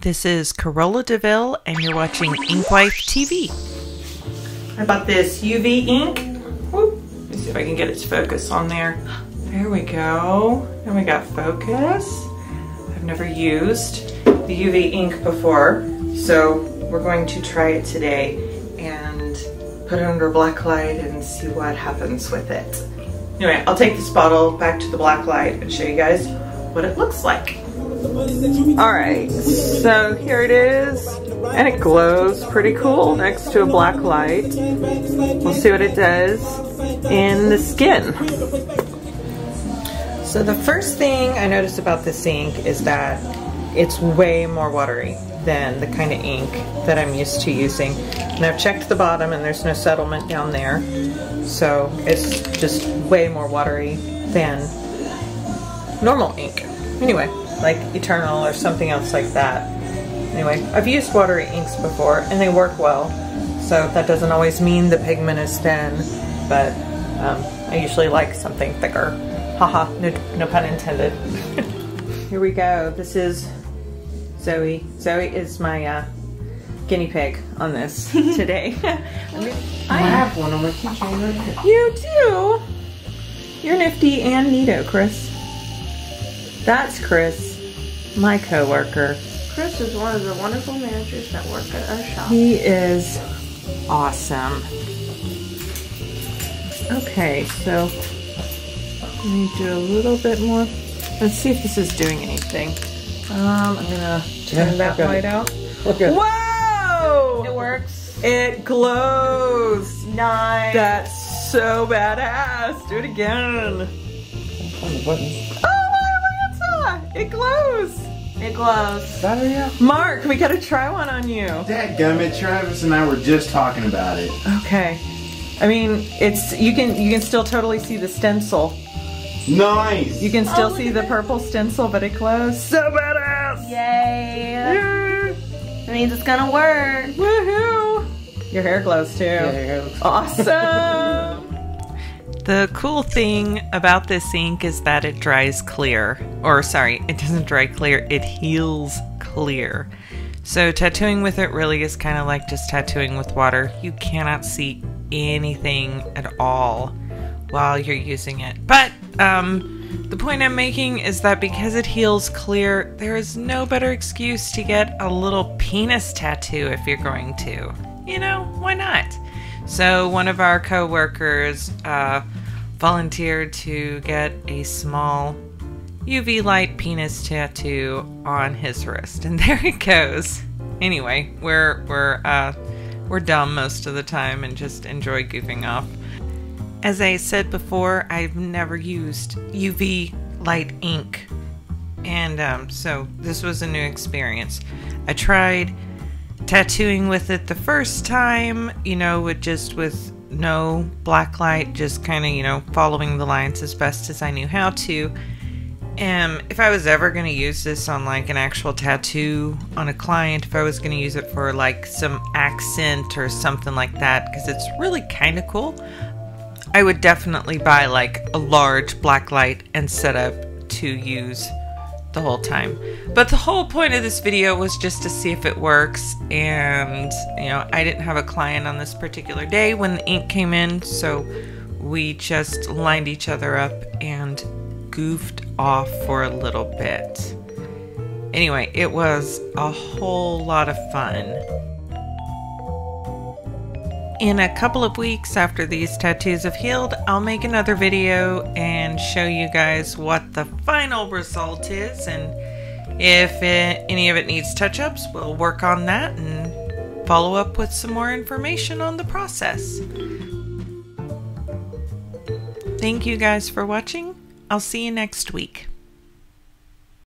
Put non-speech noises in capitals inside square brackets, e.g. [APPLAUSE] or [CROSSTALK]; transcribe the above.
This is Carolla DeVille, and you're watching Inkwife TV. I bought this UV ink. Let me see if I can get its focus on there. There we go. And we got focus. I've never used the UV ink before, so we're going to try it today and put it under black light and see what happens with it. Anyway, I'll take this bottle back to the black light and show you guys what it looks like. All right, so here it is, and it glows pretty cool next to a black light. We'll see what it does in the skin. So the first thing I noticed about this ink is that it's way more watery than the kind of ink that I'm used to using. And I've checked the bottom and there's no settlement down there. So it's just way more watery than normal ink. Anyway, like Eternal or something else like that. Anyway, I've used watery inks before and they work well. So that doesn't always mean the pigment is thin, but um, I usually like something thicker. Haha, no, no pun intended. [LAUGHS] Here we go. This is Zoe. Zoe is my uh, guinea pig on this [LAUGHS] today. [LAUGHS] I have one on my keychain right here. You do? You're nifty and neato, Chris. That's Chris, my coworker. Chris is one of the wonderful managers that work at our shop. He is awesome. Okay, so let me do a little bit more. Let's see if this is doing anything. Um, I'm gonna turn Yeah, that okay. light out. Okay. Whoa! It works. It glows. Nice. That's so badass. Do it again. On the button. Oh, look at that! It glows. It glows. Battery out? Mark, we gotta try one on you. Dadgummit, Travis and I were just talking about it. Okay. I mean, it's you can you can still totally see the stencil. Nice! You can oh, still Oh, see the purple stencil, but it glows so badass. Yay. Yeah. That means it's gonna work. Woohoo! Your hair glows too. Yeah, Awesome. [LAUGHS] [LAUGHS] The cool thing about this ink is that it dries clear. Or, sorry, it doesn't dry clear, it heals clear. So, tattooing with it really is kind of like just tattooing with water. You cannot see anything at all while you're using it. But, um, the point I'm making is that because it heals clear, there is no better excuse to get a little penis tattoo if you're going to. You know, why not? So one of our coworkers uh, volunteered to get a small UV light penis tattoo on his wrist, and [LAUGHS] there it goes. Anyway, we're we're uh, we're dumb most of the time and just enjoy goofing off. As I said before, I've never used UV light ink, and um, so this was a new experience. I tried tattooing with it the first time, you know, with just with no black light, just kind of, you know, following the lines as best as I knew how to. Um, if I was ever going to use this on like an actual tattoo on a client, if I was going to use it for like some accent or something like that, because it's really kind of cool, I would definitely buy like a large black light and set up to use the whole time. But the whole point of this video was just to see if it works. And, you know, I didn't have a client on this particular day when the ink came in, so we just lined each other up and goofed off for a little bit. Anyway, it was a whole lot of fun. In a couple of weeks after these tattoos have healed, I'll make another video and show you guys what the final result is. And if it, any of it needs touch ups, we'll work on that and follow up with some more information on the process. Thank you guys for watching. I'll see you next week.